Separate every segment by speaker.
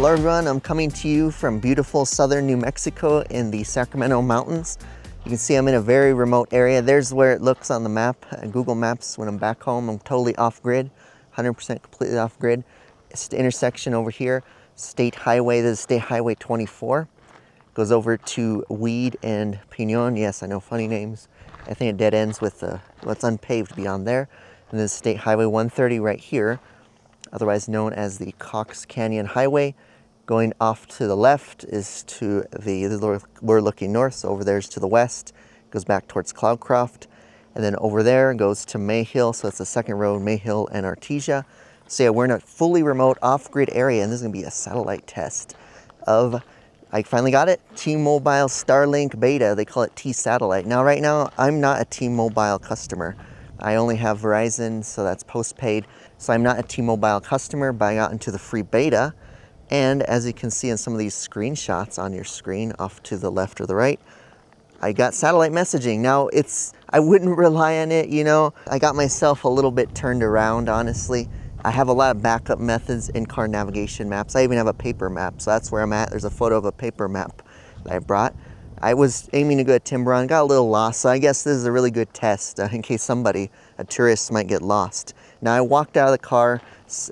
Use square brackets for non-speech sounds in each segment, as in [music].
Speaker 1: Hello everyone, I'm coming to you from beautiful southern New Mexico in the Sacramento Mountains. You can see I'm in a very remote area. There's where it looks on the map, uh, Google Maps when I'm back home. I'm totally off grid, 100% completely off grid. It's the intersection over here, State Highway, this is State Highway 24. Goes over to Weed and Pinon. Yes, I know, funny names. I think it dead ends with uh, what's unpaved beyond there. And then State Highway 130 right here otherwise known as the Cox Canyon Highway. Going off to the left is to the, we're looking north, so over there is to the west, goes back towards Cloudcroft. And then over there goes to Mayhill, so it's the second road, Mayhill and Artesia. So yeah, we're in a fully remote off-grid area, and this is gonna be a satellite test of, I finally got it, T-Mobile Starlink Beta. They call it T-Satellite. Now, right now, I'm not a T-Mobile customer. I only have Verizon, so that's postpaid. So I'm not a T-Mobile customer, but I got into the free beta. And as you can see in some of these screenshots on your screen off to the left or the right, I got satellite messaging. Now it's, I wouldn't [laughs] rely on it, you know. I got myself a little bit turned around, honestly. I have a lot of backup methods in car navigation maps. I even have a paper map, so that's where I'm at. There's a photo of a paper map that I brought. I was aiming to go to Timberon, got a little lost, so I guess this is a really good test uh, [laughs] in case somebody, a tourist, might get lost. Now I walked out of the car,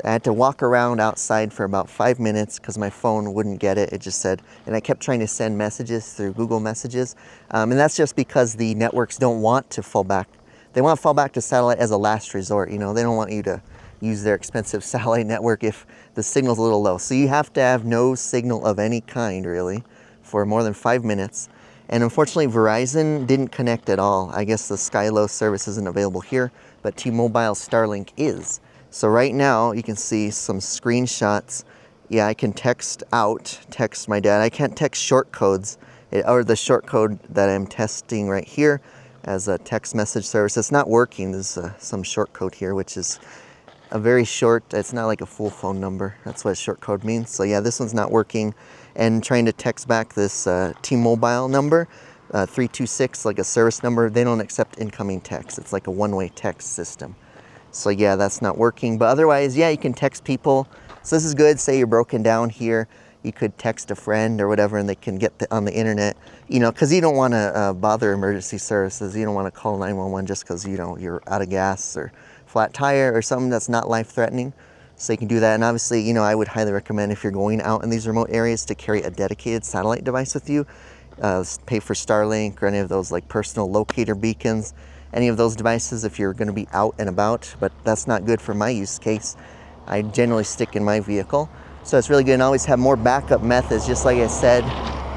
Speaker 1: I had to walk around outside for about five minutes because my phone wouldn't get it. It just said, and I kept trying to send messages through Google Messages. Um, and that's just because the networks don't want to fall back. They want to fall back to satellite as a last resort. You know, they don't want you to use their expensive [laughs] satellite network if the signal's a little low. So you have to have no signal of any kind really for more than five minutes. And unfortunately, Verizon didn't connect at all. I guess the Skylo service isn't available here, but T-Mobile Starlink is. So right now, you can see some screenshots. Yeah, I can text out, text my dad. I can't text short codes, it, or the short code that I'm testing right here as a text message service. It's not working. There's uh, some short code here, which is a very short, it's not like a full phone number. That's what short code means. So yeah, this one's not working. And trying to text back this uh, T-Mobile number, uh, 326, like a service number, they don't accept incoming text. It's like a one-way text system. So yeah, that's not working. But otherwise, yeah, you can text people. So this is good. Say you're broken down here. You could text a friend or whatever and they can get the, on the internet, you know, because you don't want to uh, bother emergency services. You don't want to call 911 just because, you know, you're out of gas or flat tire or something that's not life-threatening. So you can do that. And obviously, you know, I would highly recommend if you're going out in these remote areas to carry a dedicated satellite device with you. Uh, pay for Starlink or any of those like personal locator beacons, any of those devices if you're going to be out and about. But that's not good for my use case. I generally stick in my vehicle. So it's really good and always have more backup methods. Just like I said,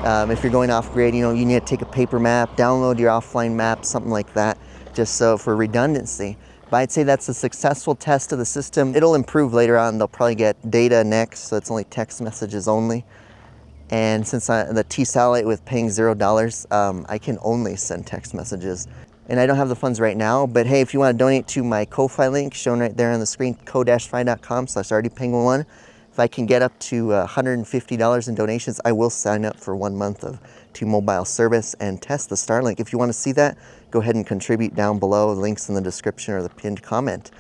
Speaker 1: um, if you're going off grid, you know, you need to take a paper map, download your offline map, something like that, just so for redundancy. But I'd say that's a successful test of the system. It'll improve later on. They'll probably get data next, so it's only text messages only. And since I, the T-Satellite with paying zero dollars, um, I can only send text messages. And I don't have the funds right now, but hey, if you want to donate to my Ko-Fi link shown right there on the screen, ko-fi.com slash artiepenguin1, if I can get up to uh, $150 in donations, I will sign up for one month of T-Mobile service and test the Starlink. If you want to see that, go ahead and contribute down below. Links in the description or the pinned comment.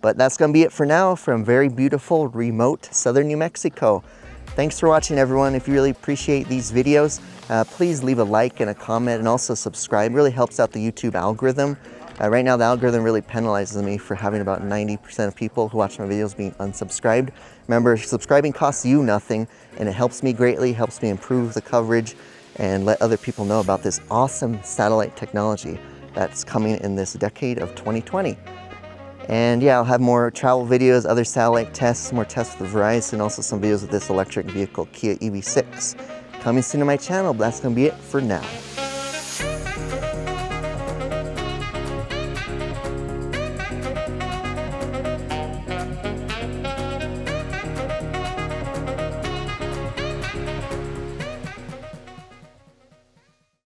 Speaker 1: But that's going to be it for now from very beautiful, remote southern New Mexico. Thanks for watching, everyone. If you really appreciate these videos, uh, please leave a like and a comment and also subscribe. It really helps out the YouTube algorithm. Uh, right now, the algorithm really penalizes me for having about 90% of people who watch my videos being unsubscribed. Remember, subscribing costs you nothing, and it helps me greatly, helps me improve the coverage, and let other people know about this awesome satellite technology that's coming in this decade of 2020. And yeah, I'll have more travel videos, other satellite tests, more tests with Verizon, also some videos with this electric vehicle, Kia EV6. Coming soon to my channel, but that's gonna be it for now.